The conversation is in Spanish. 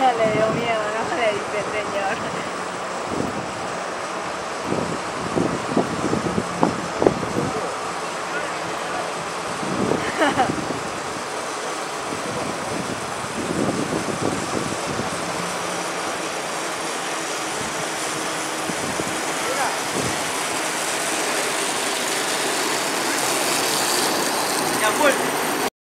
le dio miedo, ¿no? Le dice el señor. Ya. Pues.